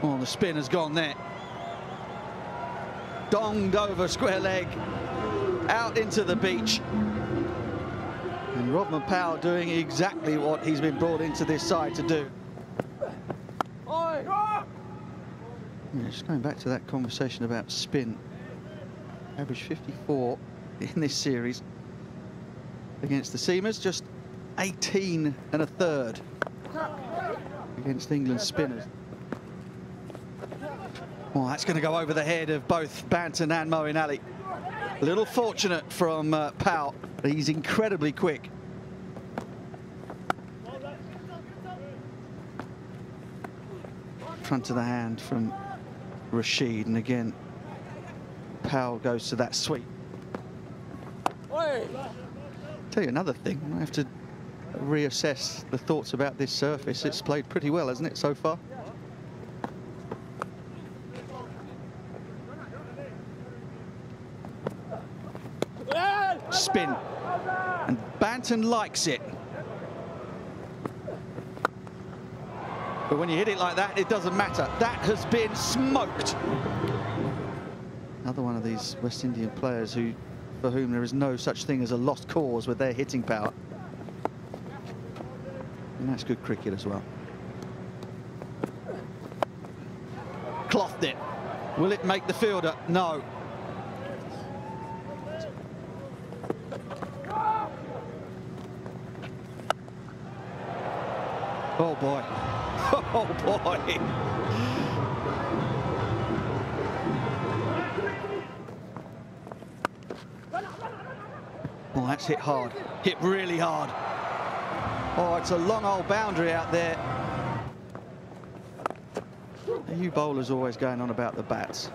Oh, the spin has gone there. Donged over square leg, out into the beach. And Rovman Powell doing exactly what he's been brought into this side to do. Yeah, just going back to that conversation about spin. Average 54 in this series against the Seamers, just 18 and a third against England's spinners. Well, that's going to go over the head of both Banton and Moeen Ali. A little fortunate from uh, Powell. He's incredibly quick. Front of the hand from Rashid, and again, Powell goes to that sweep. Tell you another thing, I have to reassess the thoughts about this surface. It's played pretty well, hasn't it, so far? Spin. And Banton likes it. But when you hit it like that, it doesn't matter. That has been smoked. Another one of these West Indian players who, for whom there is no such thing as a lost cause with their hitting power. That's good cricket as well. Clothed it. Will it make the fielder? No. Oh boy. Oh boy. Oh, that's hit hard. Hit really hard. Oh, it's a long old boundary out there. You bowlers always going on about the bats.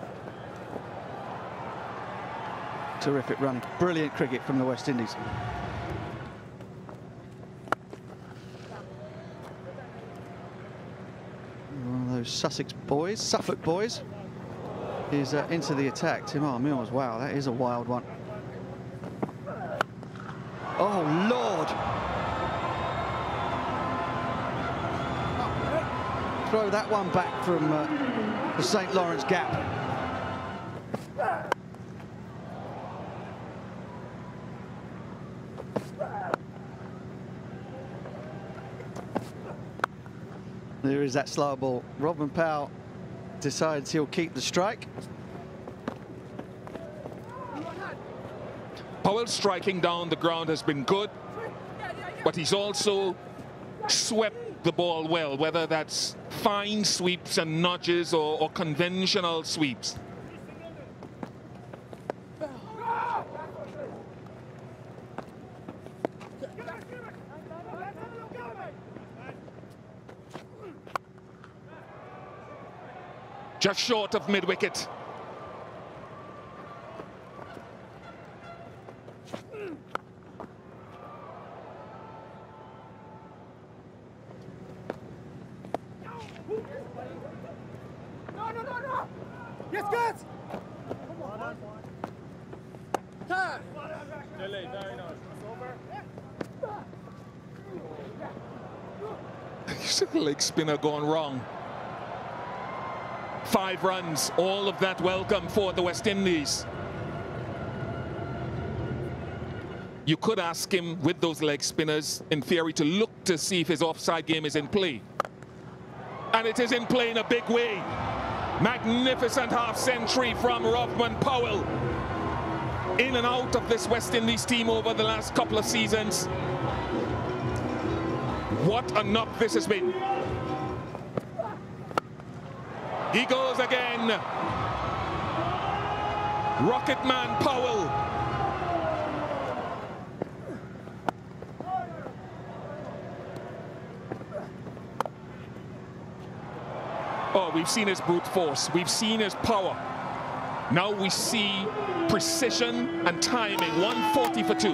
Terrific run. Brilliant cricket from the West Indies. One of those Sussex boys, Suffolk boys, is uh, into the attack. Tymal Mills, wow, that is a wild one. Oh, Lord. Throw that one back from uh, the St. Lawrence Gap. There is that slow ball. Rovman Powell decides he'll keep the strike. Powell striking down the ground has been good, but he's also swept the ball well, whether that's fine sweeps and nudges or, or conventional sweeps. Just short of mid-wicket. Yes, good! Time! Delay, very nice. You see the leg spinner gone wrong. Five runs, all of that welcome for the West Indies. You could ask him with those leg spinners, in theory, to look to see if his offside game is in play. And it is in play in a big way. Magnificent half century from Rovman Powell. In and out of this West Indies team over the last couple of seasons. What a knock this has been. He goes again. Rocket Man Powell. Oh, we've seen his brute force. We've seen his power. Now we see precision and timing. 140 for two.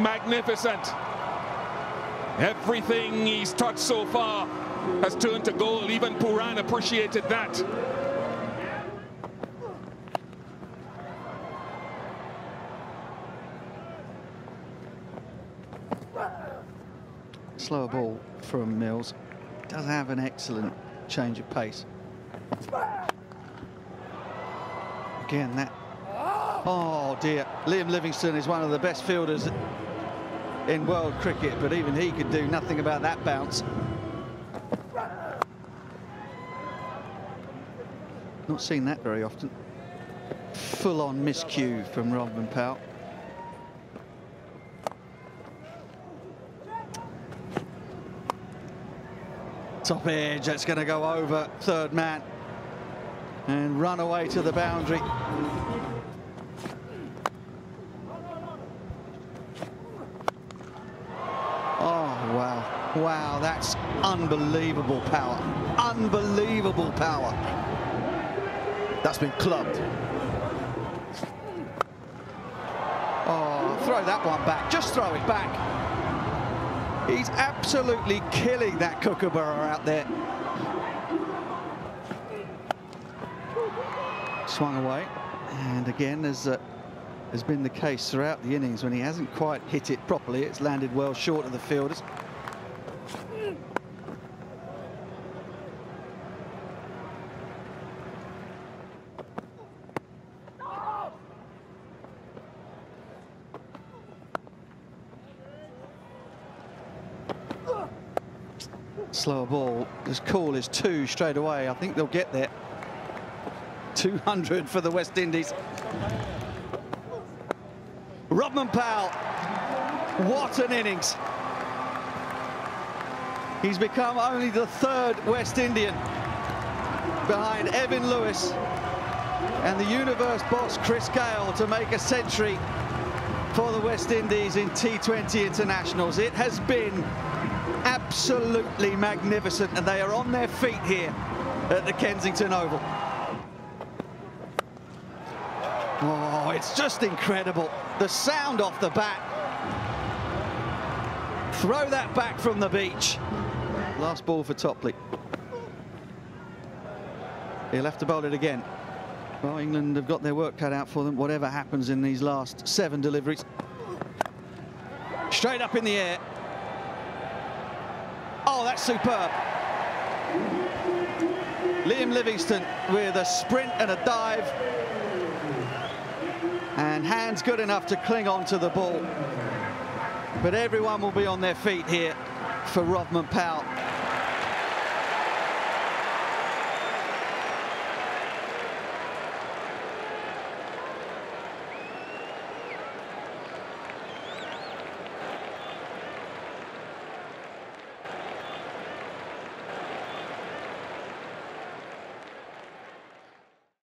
Magnificent. Everything he's touched so far has turned to gold. Even Pooran appreciated that. Slower ball from Mills. Does have an excellent change of pace. Again, that. Oh dear. Liam Livingstone is one of the best fielders in world cricket, but even he could do nothing about that bounce. Not seen that very often. Full-on miscue from Rovman Powell. Top edge, that's going to go over third man and run away to the boundary. Oh, wow. Wow, that's unbelievable power. Unbelievable power. That's been clubbed. Oh, throw that one back. Just throw it back. He's absolutely killing that Kookaburra out there. Swung away. And again, as uh, has been the case throughout the innings, when he hasn't quite hit it properly, it's landed well short of the fielders. Slower ball. As cool as two straight away. I think they'll get there. 200 for the West Indies. Rovman Powell. What an innings. He's become only the third West Indian behind Evin Lewis and the universe boss Chris Gayle to make a century for the West Indies in T20 internationals. It has been absolutely magnificent and they are on their feet here at the Kensington Oval. Oh, it's just incredible. The sound off the bat. Throw that back from the beach. Last ball for Topley. He'll have to bowl it again. Well, England have got their work cut out for them, whatever happens in these last seven deliveries. Straight up in the air. That's superb. Liam Livingstone with a sprint and a dive. And hands good enough to cling on to the ball. But everyone will be on their feet here for Rovman Powell.